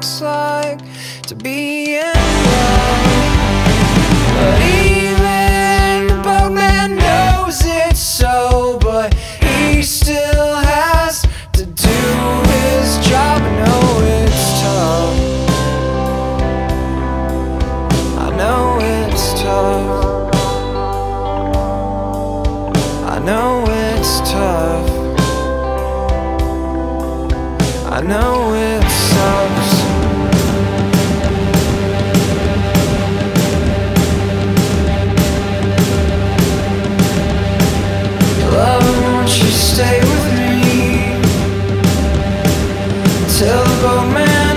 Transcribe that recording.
looks like to be in love. But even the boatman knows it's so, but he still has to do his job. I know it's tough. I know it's tough. I know it's tough. I know it sucks. man.